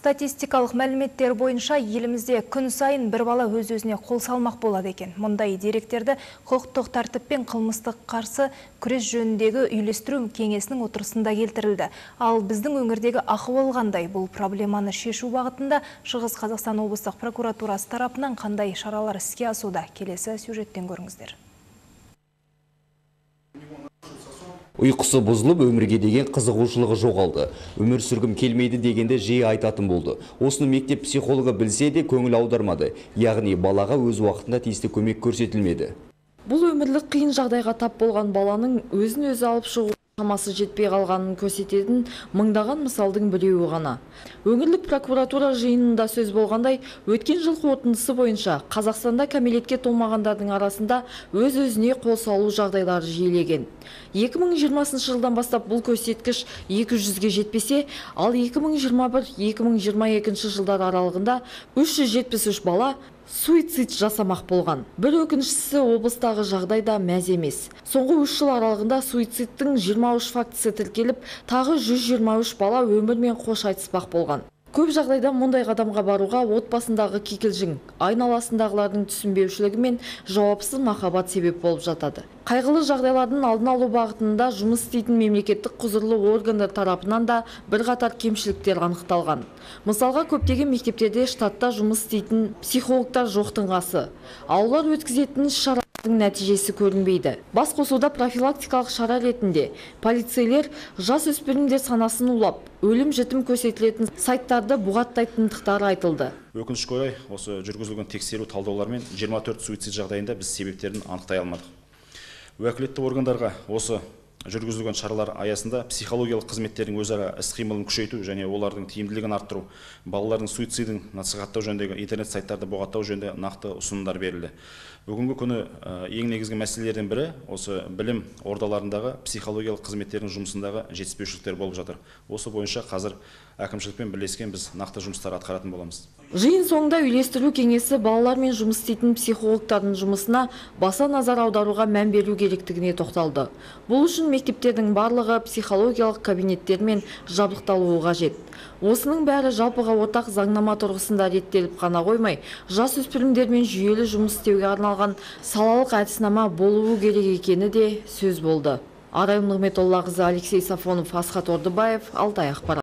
Статистикалық мәліметтер бойынша елімізде күн сайын бір бала өз-өзіне қол салмақ болады екен. Мұндай деректерді құқықтық тәртіп пен қылмыстық қарсы күрес жөніндегі үйлестіру кеңесінің отырысында келтірілді. Ал біздің өңірдегі ақыбол қандай бұл проблеманы шешу бағытында Шығыс Қазақстан облыстық прокуратурасы тарапынан қандай шаралар іске асуда? Келесі сюжеттен көріңіздер. Ұйқысы бұзылып өмірге деген қызығушылығы жоғалды. Өмір сүргім келмейді дегенде жиі айтатын болды. Осыны мектеп психологы білсе де көңіл аудармады. Яғни балаға өз уақытында тиісті көмек көрсетілмеді. Бұл өмірлік қиын жағдайға тап болған баланың өзін өзі алып шығу шамасы жетпей қалғанын көрсететін мыңдаған мысалдың біреуі ғана. Өңірлік прокуратура жиынында сөз болғандай өткен жыл қорытындысы бойынша қазақстанда кәмелетке толмағандардың арасында өз өзіне қол салу жағдайлары жиілеген. 2020 жылдан бастап бұл көрсеткіш 200-ге жетпесе ал 2021-2022 жылдар аралығында 373 бала суицид жасамақ болған. Бір өкініштісі облыстағы жағдай да мәз емес. Соңғы үш жыл аралығында суицидтің 23 фактісі тіркеліп тағы 123 бала өмірмен қош айтыспақ болған. Көп жағдайда мұндай қадамға баруға отбасындағы кикілжің айналасындағылардың түсінбеушілігі мен жауапсыз махаббат себеп болып жатады. Қайғылы жағдайлардың алдын алу бағытында жұмыс істейтін мемлекеттік құзырлы органдар тарапынан да бірқатар кемшіліктер анықталған. Мысалға көптеген мектептерде штатта жұмыс істейтін психологтар жоқтың қасы аулалар өткізетін шара нәтижесі көрінбейді. Бас қосуда профилактикалық шара ретінде полицейлер жас өспірімдер санасын улап өлім жітім көрсетілетін сайттарды бұғаттайтындықтары айтылды. Өкінішке орай осы жүргізілген тексеру талдаулармен 24 суицид жағдайында біз себептерін анықтай алмадық. Уәкілетті органдарға осы жүргізілген шаралар аясында психологиялық қызметтердің өзара іс қимылын күшейту және олардың тиімділігін арттыру балалардың суицидін насихаттау жөніндегі интернет сайттарды бұғаттау жөнінде нақты ұсынымдар берілді. Бүгінгі күні ең негізгі мәселелердің бірі осы білім ордаларындағы психологиялық қызметтердің жұмысындағы жетіспеушіліктер болып жатыр. Осы бойынша қазір әкімшілікпен бірлескен біз нақты жұмыстар атқаратын боламыз. Жиын соңында үйлестіру кеңесі балалармен жұмыс істейтін психологтардың жұмысына баса назар аударуға мән беру керектігіне тоқталды. Бұл үшін мектептердің барлығы психологиялық кабинеттермен жабдықталуы қажет. Осының бәрі жалпыға ортақ заңнама тұрғысында реттеліп қана қоймай жасөспірімдермен жүйелі жұмыс істеуге арналған салалық әдіснама болуы керек екені де сөз болды. Арай нығметоллақызы алексей сафонов асхат ордыбаев алтай ақпарат.